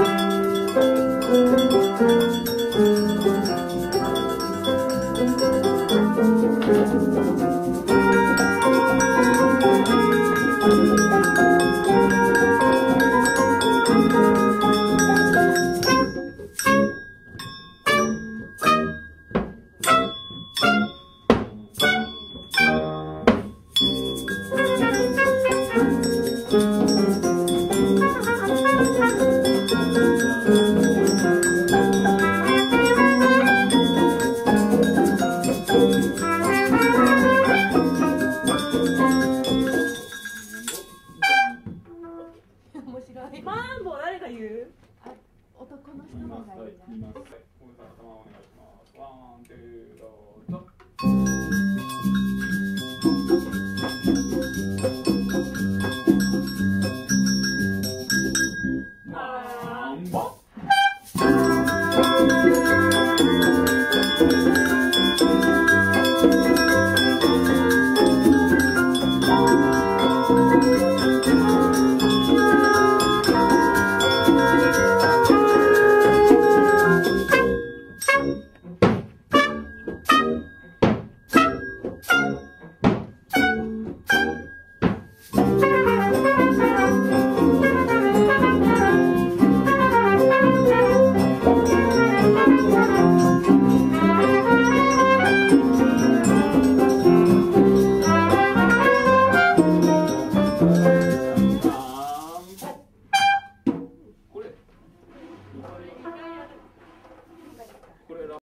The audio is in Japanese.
ワン、面白い。マンボウ誰が言う？男の人。のがいい言います。はい、小木さん頭お願いします。 one、two、どうぞ。マン